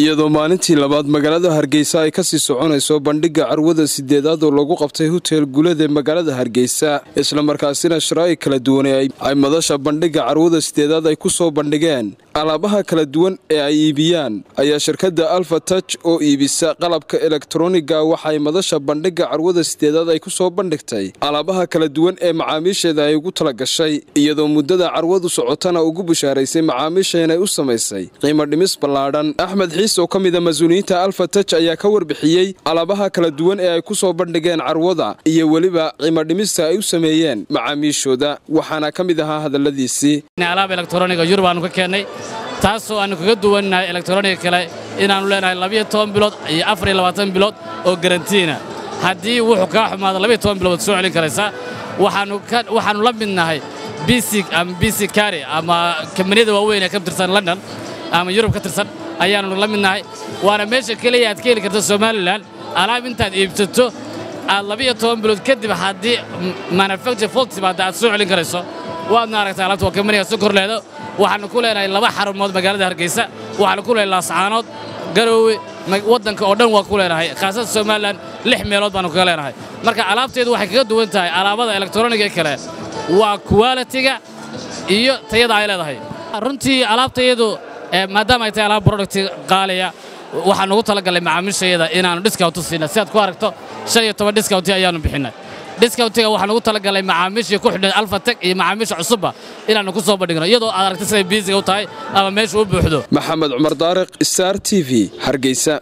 iyadoo maalintii labaad magaalada hargeysa ay ka sii soconayso bandhigga carwada sideedaad oo lagu qabtay hotel gulad ee magaalada hargeysa. Islamarkaasina sharaa'ig kala duwan ay madasha bandhigga carwada sideedaad ay ku soo bandhigeen alaabaha kala duwan ee ay iibiyaan ayaa shirkadda alfa taj oo iibisa qalabka elektroniga waxay madasha bandhigga carwada sideedaad ay ku soo bandhigtay. Alaabaha kala duwan ee macaamiisheeda ay ugu tala gashay iyadoo muddada carwadu socotana ugu bushaaraysay macaamiisha inay u samaysay. Qiimo dhimis ballaadhan axmed xiis oo ka mida mas'uuliyiinta alfa taj ayaa ka warbixiyey alaabaha kala duwan ee ay ku soo bandhigeen carwada iyo weliba qiimo dhimista ay u sameeyeen macaamiishooda. Waxaana ka mid ahaa hadalladiisii taasoo aannu kaga duwannahay elektroniga kale inaannu leenahay labiyo toban bilood iyo afariyo labaatan bilood oo garantiina. Haddii wuxuu kaa xumaado labiyo toban bilood soo celin karaysaa. Waxaannu la midnahay bisig ama bisi kari ama kambaniyada waaweyn ee ka tirsan london ama yurub ka tirsan ayaannu la midnahay. Waana meesha keliya aad ka heli karta somalilan alaab intaad iibsato aad labiyo toban bilood kadib haddii manufacture fault timaadda aad soo celin karayso waadna aragtaa alaabta waa kambaniga sokorleedo waxaannu ku leenahay laba xarumood magaalada hargeysa. Waxaannu ku leenahay laascaanood garoowe waddanka oo dhan waa ku leenahay. Khaasada somalilan lix meelood baannu kaga leenahay. Marka alaabteedu waxay kaga duwan tahay alaabada elektroniga ee kale waa kuwalitiga iyo tayada ay leedahay. Runtii alaabtayadu maadaama ay tahay alaab product qaaliya waxaan ugu talagallay macaamiishayada inaannu discount u siinna si aad ku aragto shan iyo toban discounti ayaannu bixinnay discountiga waxaan ugu talagalay macaamiishii ku xidhnay alfateg iyo macaamiisha cusubba inaannu ku soo bandhigno iyadoo aad aragta siday biisiga u tahay ama meesha u buuxdo. Maxamed cumar daariq star t v hargeysa